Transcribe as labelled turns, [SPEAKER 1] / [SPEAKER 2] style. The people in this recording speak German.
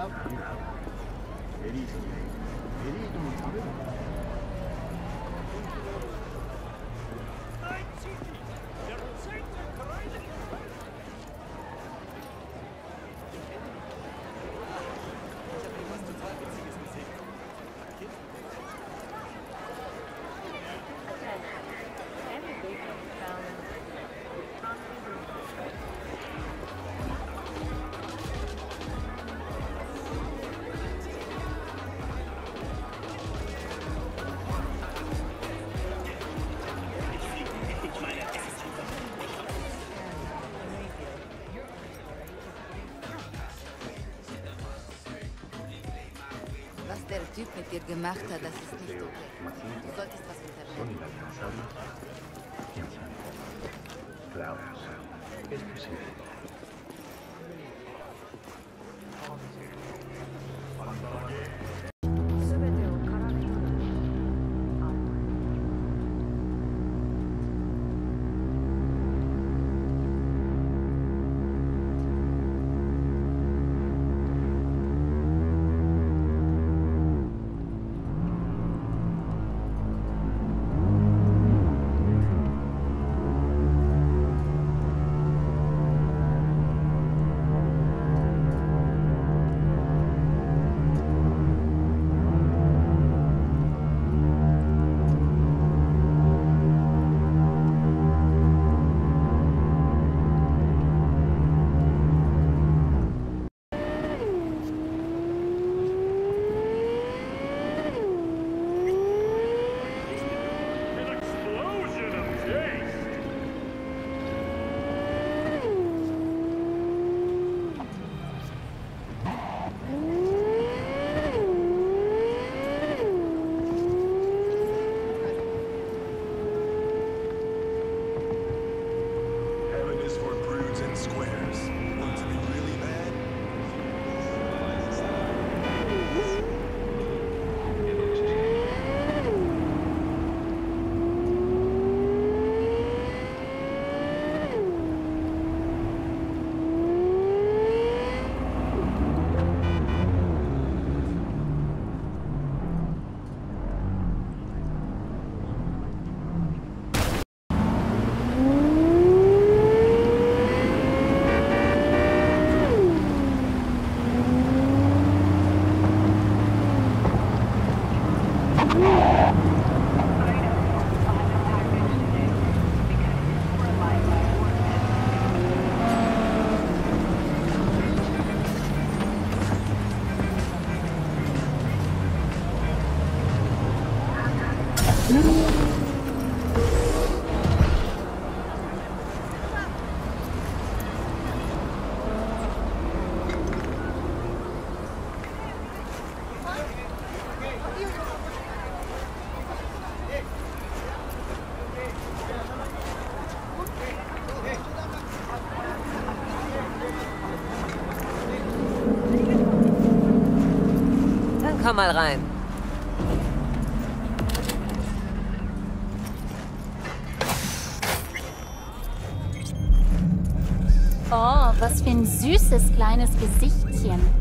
[SPEAKER 1] ラブエリートエリートのためだ der Typ mit dir gemacht hat, das ist nicht okay. Du solltest was unternehmen. Claro. Es posible. squares. Komm mal rein. Oh, was für ein süßes kleines Gesichtchen.